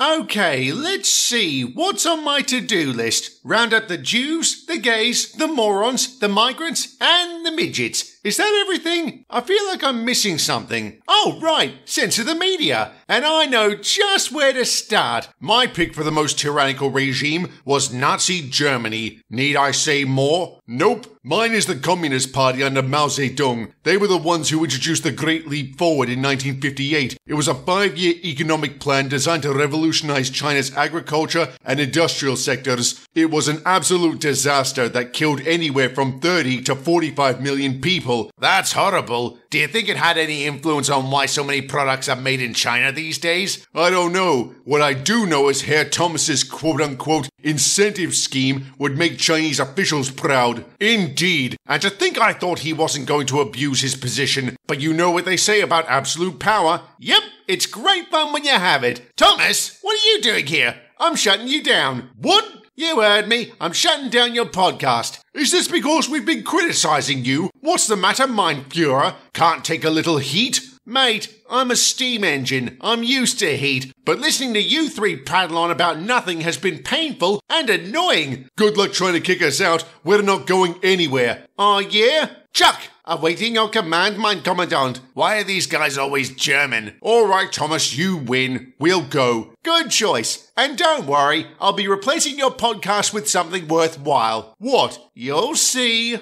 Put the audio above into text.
Okay, let's see. What's on my to do list? Round up the Jews, the gays, the morons, the migrants, and the midgets. Is that everything? I feel like I'm missing something. Oh, right, censor the media. And I know just where to start. My pick for the most tyrannical regime was Nazi Germany. Need I say more? Nope. Mine is the Communist Party under Mao Zedong. They were the ones who introduced the Great Leap Forward in 1958. It was a five year economic plan designed to revolutionize China's agriculture and industrial sectors. It was an absolute disaster that killed anywhere from 30 to 45 million people. That's horrible. Do you think it had any influence on why so many products are made in China these days? I don't know. What I do know is Herr Thomas's quote unquote incentive scheme would make Chinese officials proud. Indeed. And to think I thought he wasn't going to abuse his position. But you know what they say about absolute power. Yep, it's great fun when you have it. Thomas, what are you doing here? I'm shutting you down. What? You heard me. I'm shutting down your podcast. Is this because we've been criticizing you? What's the matter, mein Fuhrer? Can't take a little heat? Mate, I'm a steam engine. I'm used to heat. But listening to you three prattle on about nothing has been painful and annoying. Good luck trying to kick us out. We're not going anywhere. Oh, yeah? Chuck, awaiting your command, mein Commandant. Why are these guys always German? All right, Thomas, you win. We'll go. Good choice. And don't worry, I'll be replacing your podcast with something worthwhile. What? You'll see.